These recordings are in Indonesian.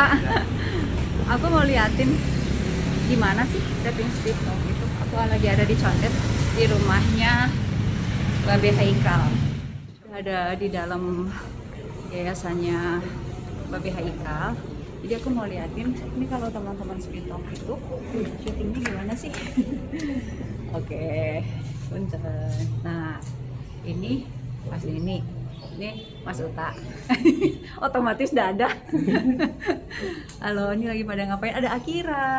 pak. Aku mau liatin gimana sih tapping speed talk itu. Aku lagi ada di condet di rumahnya Babe Haikal ada di dalam yayasannya Babe Haikal jadi aku mau liatin ini kalau teman-teman speed talk itu syutingnya gimana sih? Oke punten. Nah ini pas ini ini Mas Uta. Otomatis udah ada halo ini lagi pada ngapain? Ada Akira.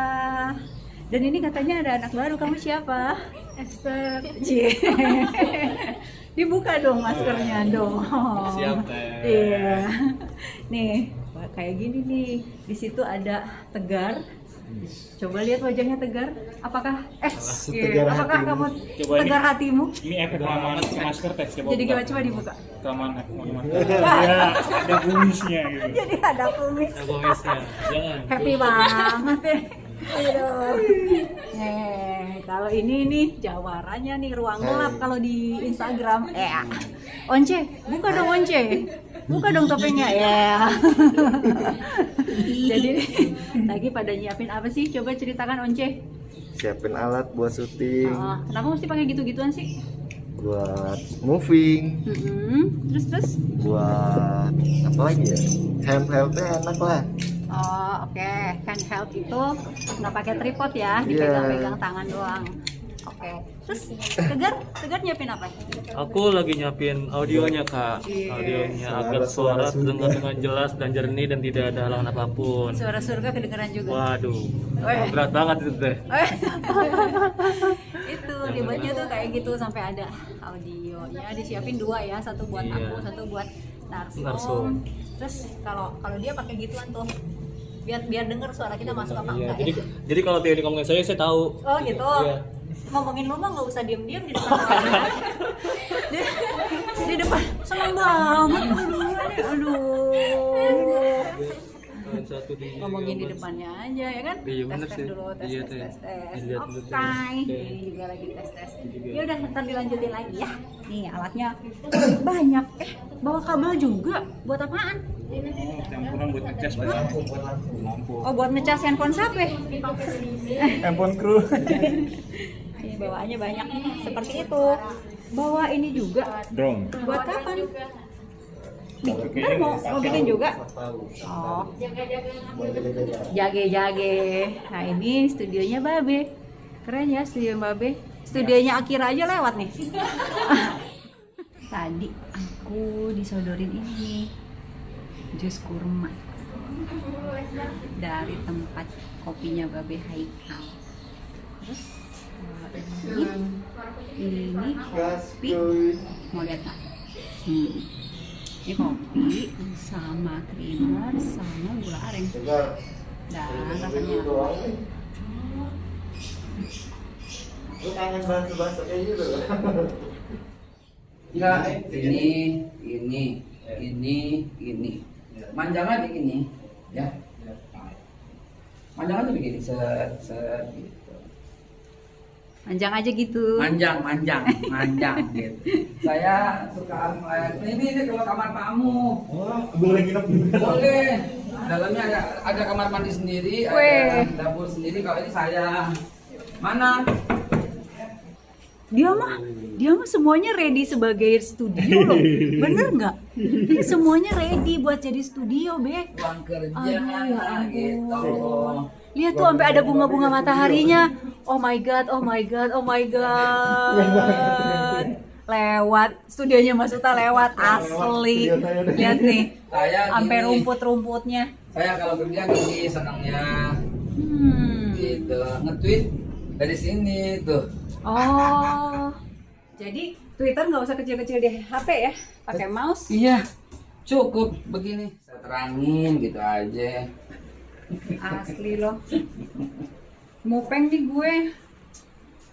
Dan ini katanya ada anak baru. Kamu siapa? Esther. Cie. dibuka dong maskernya dong. Siap, Teh. iya. Nih kayak gini nih. Di situ ada tegar coba lihat wajahnya tegar apakah eh iya, Tegar apakah hatimu. kamu Coba ini. tegar hatimu Ini efek kelamaan pakai masker teh. Coba jadi gimana coba dibuka Kelamaan masker. Ya, ada kumisnya gitu. jadi ada kumis Ada kumisnya. Jangan. happy banget deh Aduh. Nih, kalau ini nih jawarannya nih ruang gelap kalau di Instagram. Eh, Once, buka dong Once. Buka dong topengnya ya. Jadi lagi pada nyiapin apa sih? Coba ceritakan Once. Siapin alat buat syuting, Oh, kenapa mesti pakai gitu-gituan sih? buat moving, Mm-mm. Terus terus? buat apa lagi ya? Handheldnya enak lah. Oh, oke. Handheld itu nggak pakai tripod ya, Iya. dipegang-pegang tangan doang. Oke. Terus Tegar, Tegar nyiapin apa? Aku lagi nyiapin audionya kak, Iya. audionya Suara- agar suara terdengar dengan jelas dan jernih dan tidak ada halangan apa pun. Suara surga kedengeran juga. Waduh, Weh. berat banget itu teh. Eh. itu ribetnya tuh kayak gitu sampai ada audionya disiapin dua ya satu buat Iya. aku satu buat narsum, Narsum. terus kalau kalau dia pakai gituan tuh biar biar denger suara kita masuk apa Iya, enggak jadi ya jadi kalau Tio ngomongin saya, saya tahu. oh gitu Iya. Ngomongin lu mah nggak usah diem diem di depan orang di, di depan. Seneng banget. Aduh. Satu di ngomongin di depannya aja ya kan? Iya, tes bener tes sih. dulu tes Iya, tes tes tes oke. Ini juga lagi tes tes ya udah ntar dilanjutin lagi ya. Nih alatnya. Banyak. Eh bawa kabel juga. Buat apaan? Oh, campuran buat ngecas buat lampu. Lampu. oh buat ngecas handphone siapa? Handphone kru. bawaannya banyak. Seperti itu. Bawa ini juga. Drone. buat kapan? Mau, mau bikin juga? Oh. Jage-jage. Nah ini studionya Babe. Keren ya studio Babe. Studionya Akira aja lewat nih. Tadi aku disodorin ini. Jus kurma. Dari tempat kopinya Babe Haikal. Terus ini ini kopi mau lihat nggak hmm. ini kopi sama creamer sama gula aren dan rasanya Lu kangen bahasa-bahasa kayak gitu. Enggak, ini, ini, ini, ini. Manjang aja gini, ya. Manjang aja begini, set, set, gitu. Panjang aja gitu Manjang, manjang, manjang, gitu. Saya suka melihat, ini, ini kalau kamar tamu. Oh, boleh nginep. Boleh. Dalamnya ada, ada kamar mandi sendiri, Weh. ada dapur sendiri. Kalau ini saya, mana? dia mah dia mah semuanya ready sebagai studio loh bener nggak ini semuanya ready buat jadi studio be Ruang kerja, Aduh, ya gitu. Lihat tuh sampai ada bunga-bunga mataharinya. Oh my god oh my god oh my god. Lewat studionya Mas Uta lewat asli. lihat nih sampai rumput-rumputnya. Saya kalau kerja gini senangnya. Hmm. gitu nge-tweet dari sini tuh. Oh. Jadi Twitter nggak usah kecil-kecil di HP ya pakai mouse. Iya cukup begini. Saya terangin gitu aja asli loh. Mupeng nih gue.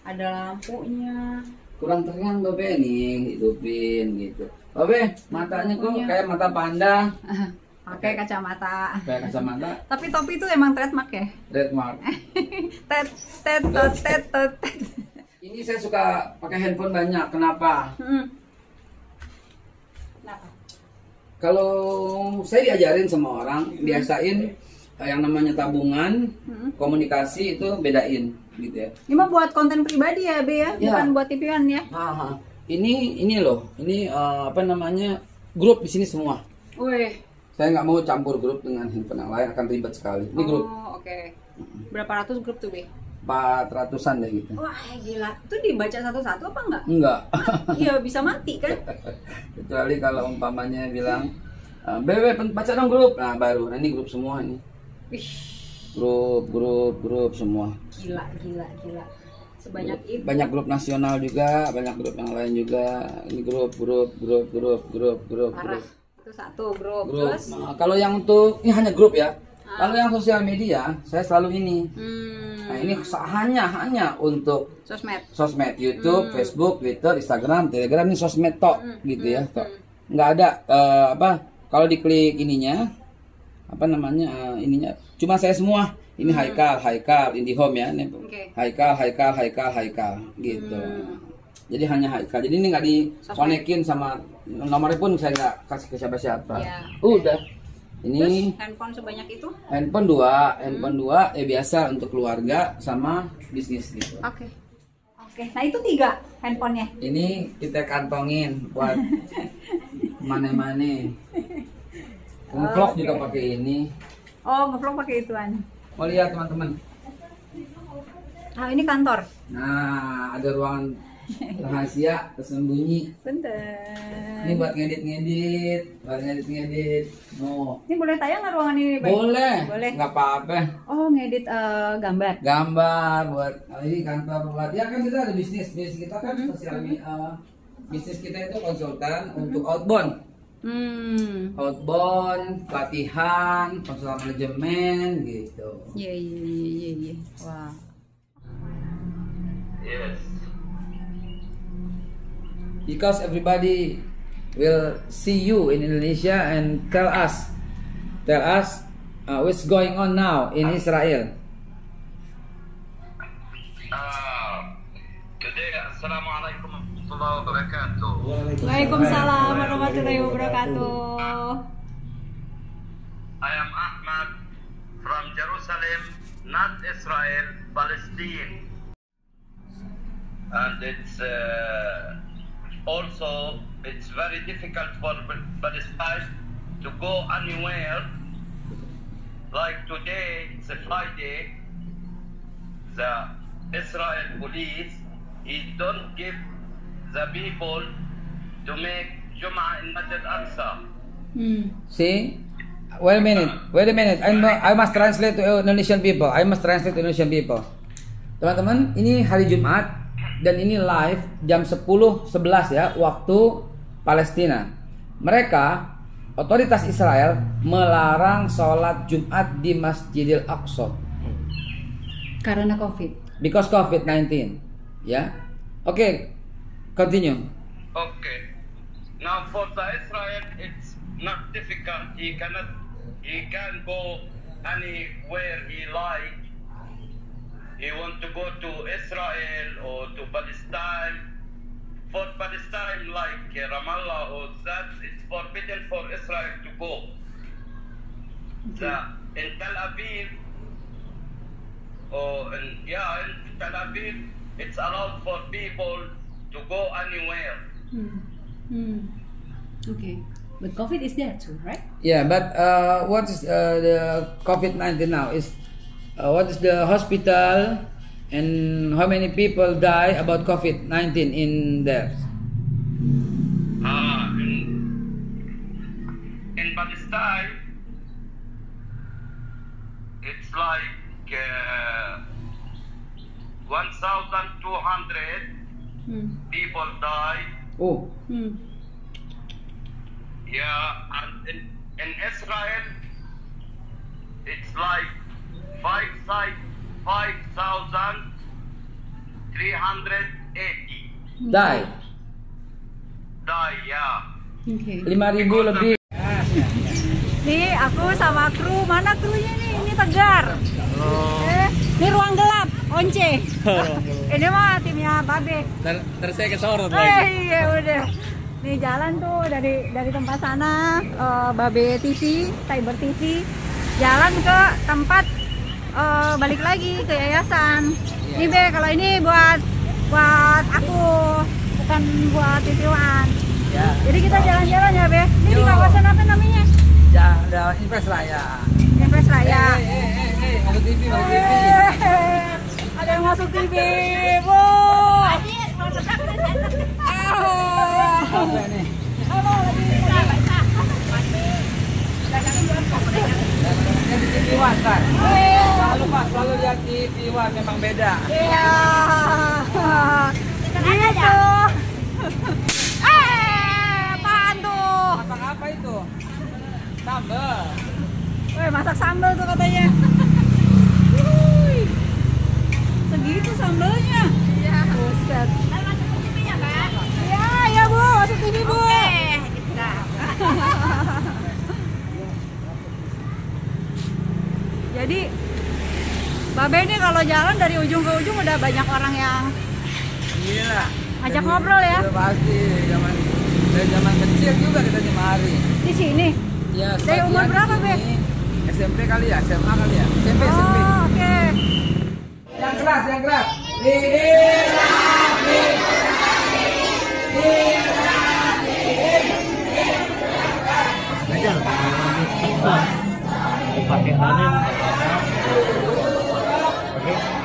Ada lampunya. Kurang terang babe nih hidupin gitu. Babe matanya kok kayak mata panda? Pakai kacamata. Kayak kacamata. Tapi topi itu emang trademark ya? Red mark tet tet tet tet tet. Ini saya suka pakai handphone banyak. Kenapa? Hmm. Kalau saya diajarin sama orang, biasain yang namanya tabungan, komunikasi itu bedain gitu ya. Ini mah buat konten pribadi ya, Be ya, Ya. bukan buat TV-an ya. Aha. Ini ini loh, ini eh, apa namanya grup di sini semua. Wih. Saya nggak mau campur grup dengan handphone yang lain akan ribet sekali. Ini grup Oh, oke. Berapa ratus grup tuh, Be? 400-an deh gitu. Wah, gila. Itu dibaca satu-satu apa enggak? Enggak. Iya, bisa mati kan? Kecuali kalau umpamanya bilang eh, BW baca dong grup. Nah, baru. Nah, ini grup semua nih. Grup, grup, grup semua. gila, gila, gila. Sebanyak itu. Banyak grup nasional juga, banyak grup yang lain juga. Ini grup, grup, grup, grup, grup, grup, Parah. grup. Itu satu grup. Grup. Terus Nah, kalau yang untuk ini hanya grup ya. Kalau yang sosial media, saya selalu ini. hmm, Nah, ini hanya hanya untuk sosmed. sosmed YouTube, Facebook, Twitter, Instagram, Telegram ini sosmed tok gitu ya tok. Nggak ada eh, apa kalau diklik ininya apa namanya eh, ininya cuma saya semua ini Haikal, Haikal, IndiHome ya ini Oke. Haikal, Haikal, Haikal, Haikal gitu. Jadi hanya Haikal. Jadi ini nggak dikonekin sama nomornya pun saya nggak kasih ke siapa-siapa. Ya. Udah. Terus Ini handphone sebanyak itu? handphone dua, handphone dua ya biasa untuk keluarga sama bisnis gitu. Oke. Oke. Nah, itu tiga handphonenya. Ini kita kantongin buat mana-mana. Vlog juga pakai ini. Oh, ngevlog pakai ituan. Mau lihat teman-teman. Ah, ini kantor. Nah, ada ruangan rahasia tersembunyi. Bentar. Ini buat ngedit-ngedit, buat ngedit-ngedit. No. Ini boleh tayang nggak ruangan ini? Boleh. Boleh. Nggak apa-apa. Oh, ngedit eh, gambar. Gambar buat oh, ini kantor buat ya kan kita ada bisnis bisnis kita kan sosial media. eh, bisnis kita itu konsultan untuk outbound. Hmm. outbound, pelatihan, konsultan manajemen gitu. Iya, iya, iya, iya, iya. Wah. Yes. Because everybody will see you in Indonesia and tell us, tell us uh, what's going on now in Israel. Today, Assalamu alaikum warahmatullahi wabarakatuh. Waalaikumsalam warahmatullahi wabarakatuh. I am Ahmad from Jerusalem, not Israel, Palestine. And it's uh, also it's very difficult for Pal- Palestine to go anywhere. Like today, it's a Friday. The Israel police he don't give the people to make Jum'ah in Masjid Aqsa. Hmm. See, wait a minute, wait a minute. I, I must translate to Indonesian people. I must translate to Indonesian people. Teman-teman, ini hari Jumat dan ini live jam 10.11 ya waktu Palestina. Mereka otoritas Israel melarang sholat Jumat di Masjidil Aqsa Karena COVID. because COVID-19. Ya, Okay, continue. Okay. Now for the Israel, it's not difficult. He cannot, he can go anywhere he like. He want to go to Israel or to Palestine. For Palestine, like uh, Ramallah or that, it's forbidden for Israel to go. The, in Tel Aviv, or in, yeah, in Tel Aviv, it's allowed for people to go anywhere. Hmm. Hmm. Okay. But COVID is there too, right? Yeah, but uh, what is uh, the COVID-19 now? Is uh, what is the hospital and how many people die about COVID-19 in there? 1,200 Hmm. people die. Oh, Hmm. Yeah, and in, in Israel, it's like five side, 5,380 die. die, yeah. Okay. 5000 lebih. Nih aku sama kru, mana krunya nih? Ini Tegar. Eh, ini ruang gelap, Once. ini mah timnya Babe. Ntar, ntar saya kesorot Eh, iya udah. Nih jalan tuh dari dari tempat sana eh, Babe TV, Cyber TV, jalan ke tempat eh, balik lagi ke yayasan. Ini Be, kalau ini buat buat aku, bukan buat titiwan. Ya. Jadi kita jalan-jalan ya Be. Ini di kawasan apa namanya? Ya, ada invest lah ya. Invest Raya. Eh, eh, eh, eh, masuk TV, masuk TV. Eh, ada yang masuk TV. Ah. Di One kan? Jangan lupa selalu lihat TV One memang beda. Iya. Gitu. Eh, apaan tuh? Masak apa itu? Sambal. Woi, masak sambal tuh katanya. Segitu sambalnya. Iya. Buset. Iya, iya Bu, masuk TV Bu. Jadi Babe ini kalau jalan dari ujung ke ujung udah banyak orang yang Iya. Ajak Jadi, ngobrol ya? Udah pasti zaman dari zaman kecil juga kita dimari. di sini. Ya, Dari umur berapa, Be? SMP kali ya, SMA kali ya. SMP, SMP. Oh, oke. Yang keras, yang keras. Dipakai panen. Oke.